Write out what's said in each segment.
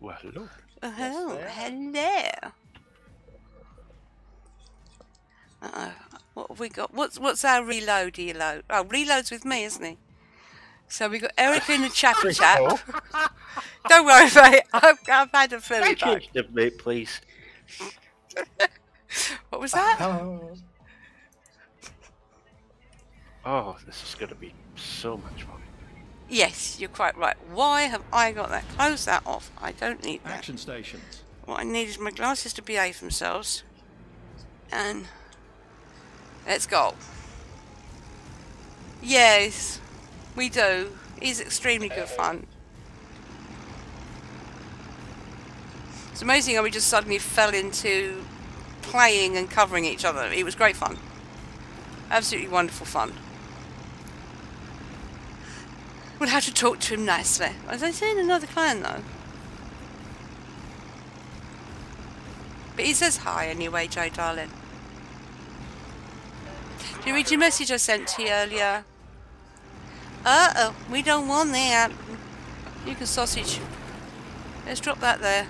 Well, hello. Oh, hello. hello. Uh-oh. What have we got? What's what's our reloady load? Oh, reloads with me, isn't he? So we got Eric in the chappy chap. Don't worry about it. I've, I've had a fluid bug. Change the mate, please. What was that? Oh, Oh, this is going to be so much fun. Yes, you're quite right. Why have I got that? Close that off. I don't need that. Action stations. What I need is my glasses to behave themselves. And let's go. Yes, we do. He's extremely good fun. It's amazing how we just suddenly fell into playing and covering each other. It was great fun. Absolutely wonderful fun. We'll have to talk to him nicely. Was I saying another client though? But he says hi anyway, Joe darling. Did you read your message I sent to you earlier? Uh oh, we don't want that. You can sausage. Let's drop that there.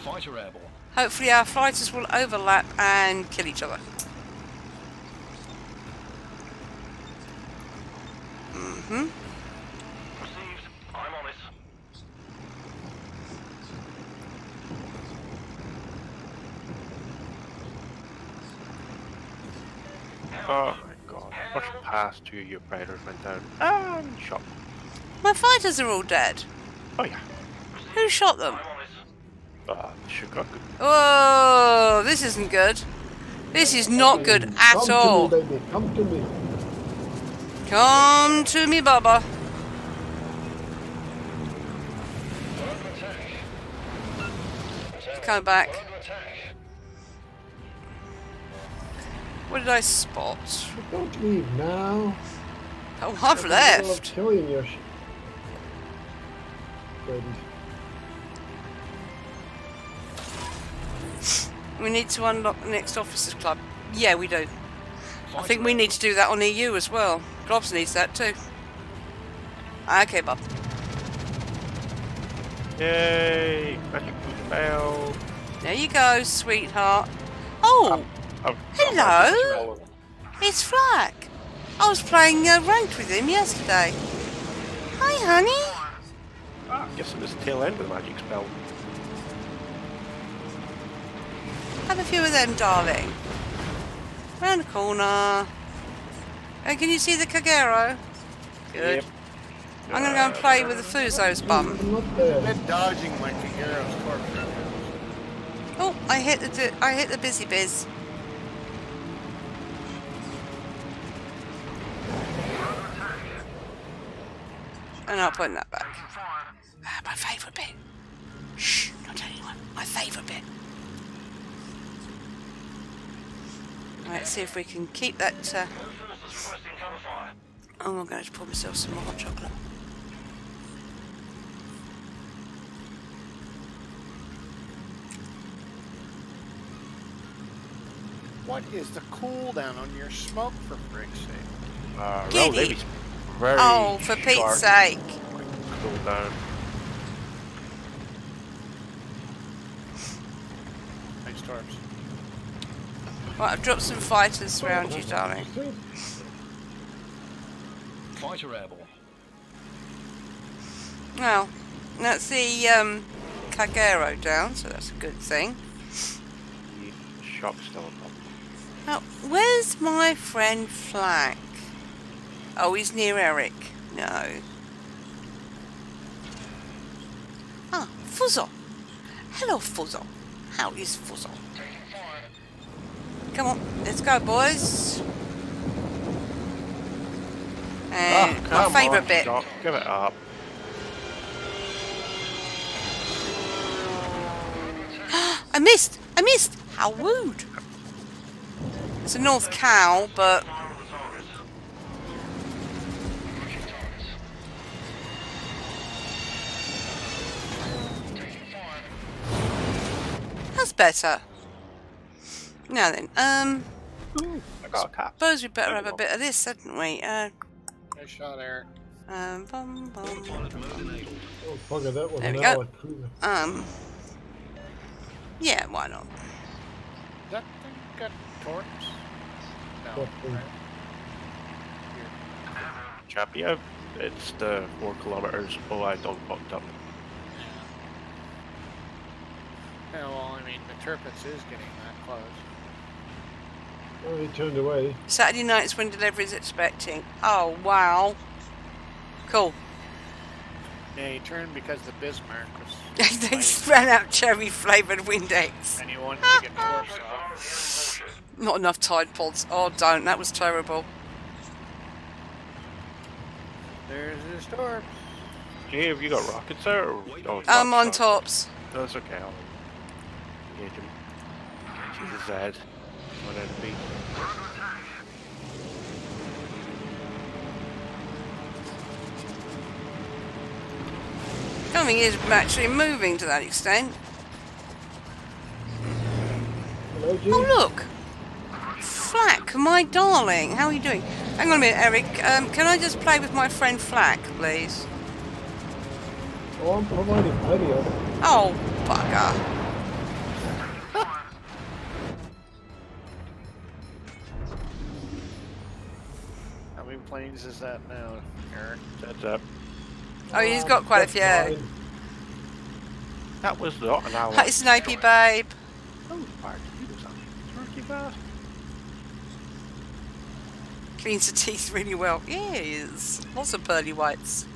Fighter airborne. Hopefully our fighters will overlap and kill each other. Mm-hmm. Received. I'm on it. Oh my god. First pass two of your predators went down. And shot. My fighters are all dead. Oh yeah. Who shot them? I'm on it. Ah, should got. Oh, this isn't good. This is not good at Come all. to me, baby. Come to me. Come to me, Baba. Coming back. What did I spot? Don't leave now. Oh, I've left. killing your sh- friend. We need to unlock the next officers club. Yeah, we do. I think we need to do that on EU as well. Globs needs that too. Okay, Bob. Yay! Magic. There you go, sweetheart. Oh, Oh, Hello? it's Flack. I was playing uh, ranked with him yesterday. Hi, honey. Ah, guess it was the tail end of the magic spell. Have a few of them, darling. Round the corner. And can you see the Kagero? Good. Yep. I'm gonna go and play with the Fuso's bum. I'm. Been dodging my Kagero's corpse. Oh, I hit the di- I hit the busy biz. And I'll put that back. Ah, my favourite bit. Shh, not anyone. My favourite bit. Right, see if we can keep that. Uh... Requesting cover fire. Oh, I'm going to pour myself some more hot chocolate. What is the cooldown on your smoke for frick's sake? Uh, Giddy. Roll very Oh, for Pete's short sake. cooldown. Nice torps. Right, I've dropped some fighters around you, darling. Fighter airborne. Well, that's the um, Kagero down, so that's a good thing. The shock's still up. Now, where's my friend Flack? Oh, he's near Eric. No. Ah, Fuzzle. Hello, Fuzzle. How is Fuzzle? Come on, let's go, boys. And Ah, my favourite bit. Shock, give it up. I missed! I missed! How rude! It's a North Cow, but that's better. Now then, um, I got a cap. suppose we better have a bit of this, hadn't we? Uh, Nice shot, Eric. um, bum, bum, bum. Oh, Bugger, that was There an we go. Allied cruiser. Um. Yeah, why not? That thing got torps? No. Right? Chappy, yeah, it's the four kilometers. Oh, I don't fucked up. Yeah, well, I mean, the Tirpitz is getting that close. Oh, he turned away. Saturday night's when delivery's expecting. Oh, wow. Cool. Yeah, he turned because the Bismarck they was. ran out cherry flavoured Windex. and he wanted to get torps. Not enough Tide Pods. Oh, don't. That was terrible. There's his torps. Hey, have you got rockets there? Or, oh, I'm on shot. tops. That's okay. I'll engage him. She's a Z. One enemy. I don't think actually moving to that extent. Hello, Oh, look! Flack, my darling. How are you doing? Hang on a minute, Eric. Um, can I just play with my friend Flack, please? Oh, I'm providing plenty of. Oh, bugger. Planes is that now, Eric? That's up. Oh, he's got quite a few. That's. That was not an hour. Hi, Snipey, babe. Oh, party. He was on. Turkey fast. Cleans the teeth really well. Yes. Lots of pearly whites.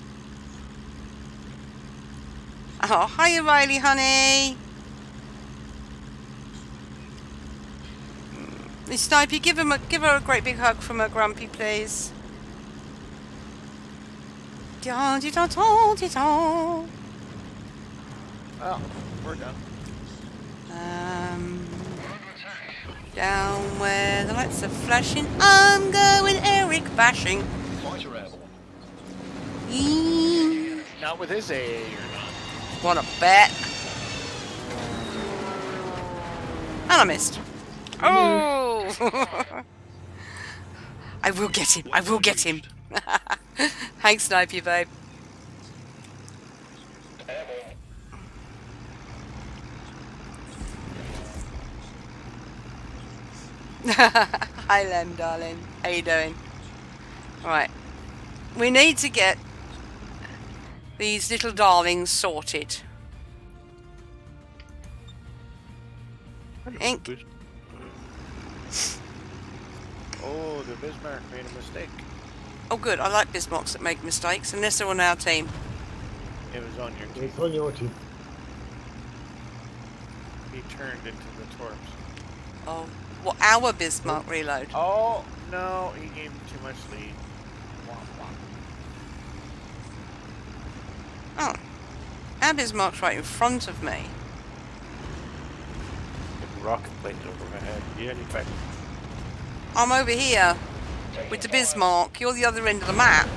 Oh, hiya, Riley, honey. Mm. Hey, Snipey, give him a give her a great big hug from her grumpy, please. Da, di, da, da, di, da. We're done. Um, down where the lights are flashing, I'm going Eric bashing. Not with his not. Wanna bet? And I missed. Oh! I will get him. I will get him. Thanks, Snipey, babe. Hi, Lem, darling. How you doing? Right. We need to get these little darlings sorted. Ink. Oh, the Bismarck made a mistake. Oh, good. I like Bismarcks that make mistakes, unless they're on our team. It was on your team. It's on your team. He turned into the torps. Oh, well, our Bismarck reload. Oh, no, he gave him too much lead. Womp womp. Oh, our Bismarck's right in front of me. Rocket planes over my head. Yeah, in fact. I'm over here with the Bismarck. You're the other end of the map.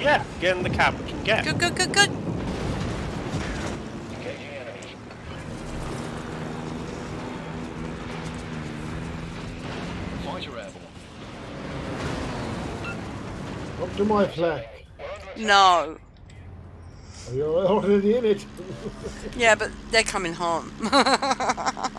Yeah, get in the cab. We can get. Good, good, good, good. Fighter airborne. Up to my flak. No. Oh, You're already in it. Yeah, but they're coming home.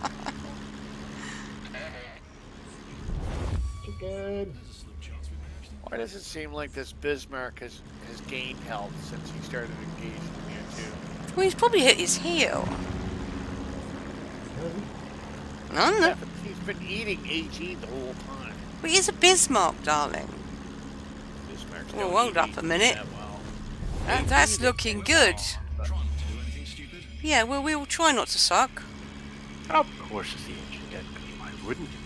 Why does it seem like this Bismarck has, has gained health since he started engaging you two? well, he's probably hit his heel. I don't. Yeah, but he's been eating AG the whole time. But he's a Bismarck, darling. Bismarck's Well, don't hold up a minute. that well. That, that's looking good. well, Trying to do anything stupid. Yeah, well, we'll try not to suck. Of course, it's the engine dead. 'cause Why wouldn't you?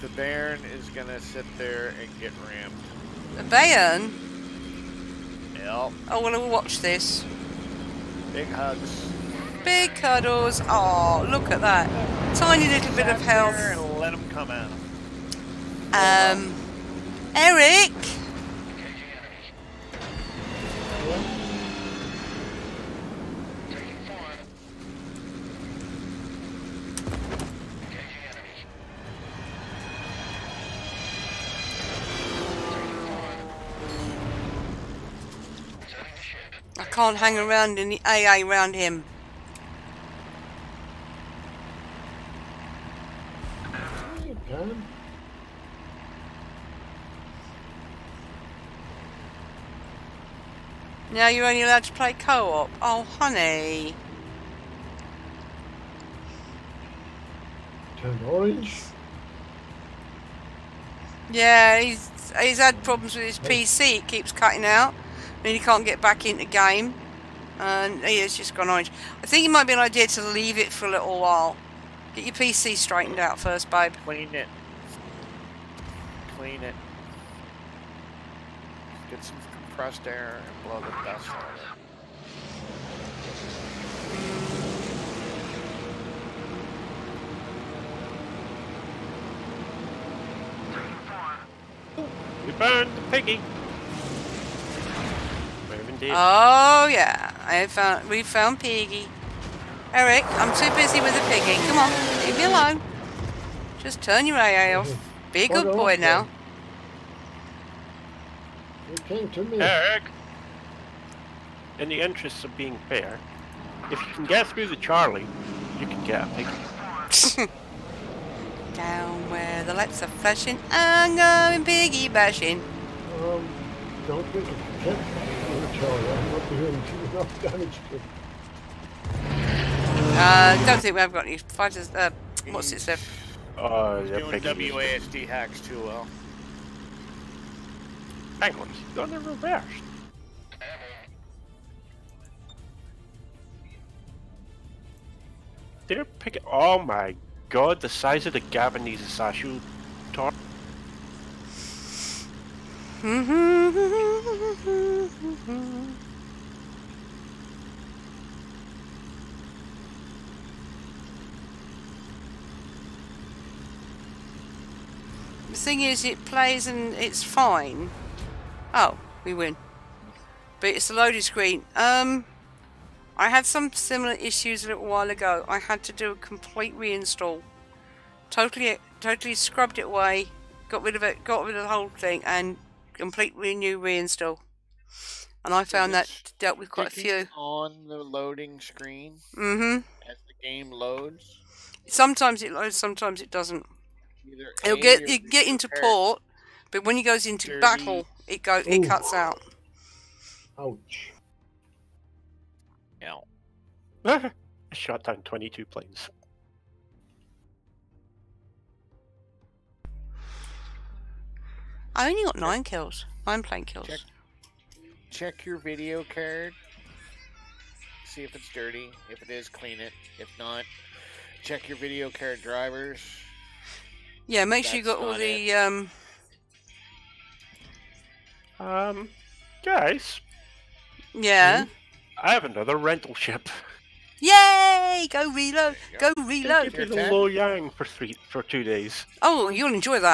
The Baron is gonna sit there and get rammed. The Bayern? Yep. Oh, well, we'll watch this. Big hugs. Big cuddles. Oh, look at that. Tiny little bit of health. And let him come out. Um, Eric? Can't hang around in the AA around him. Now you're only allowed to play co-op. Oh, honey. Turn orange. Yeah, he's he's had problems with his PC. It keeps cutting out, and he can't get back into the game. And he has just gone orange. I think it might be an idea to leave it for a little while. Get your PC straightened out first, babe. Clean it. Clean it. Get some compressed air and blow the dust out of it. We burned the piggy. We're indeed. Oh yeah, I found we found Piggy. Eric, I'm too busy with the piggy. Come on, leave me alone. Just turn your eye off. Be a good Hold boy on, now. It came to me. Eric! In the interests of being fair, if you can get through the Charlie, you can get a piggy. Down where the lights are flashing, I'm going piggy bashing. Um, don't think it can get Charlie. I'm not doing enough damage to. Uh, don't think we have got any fighters. Uh, what's it, Seth? Oh, He's yeah, doing piggy. WASD hacks too well. Hang on, he's gonna reverse. Did it pick it? Oh my god, the size of the Gabonese Sashu tor- The thing is, it plays and it's fine. Oh, we win. But it's a loaded screen. Um, I had some similar issues a little while ago. I had to do a complete reinstall. Totally, totally scrubbed it away, got rid of it, got rid of the whole thing, and completely new reinstall. And I found that dealt with quite a few. On the loading screen Mm-hmm. as the game loads. Sometimes it loads, sometimes it doesn't. Either It'll A, get or you get into port, but when it goes into dirty. battle, it go it Ooh. cuts out. Ouch. Yeah. I shot down 22 planes. I only got nine kills. Nine plane kills. Check. Check your video card. See if it's dirty. If it is, clean it. If not, check your video card drivers. Yeah, make sure you got all not the um. Um, guys, Yeah. I have another rental ship. Yay! Go reload. There Go you Give reload. me the turn. Loyang for three for two days. Oh, you'll enjoy that.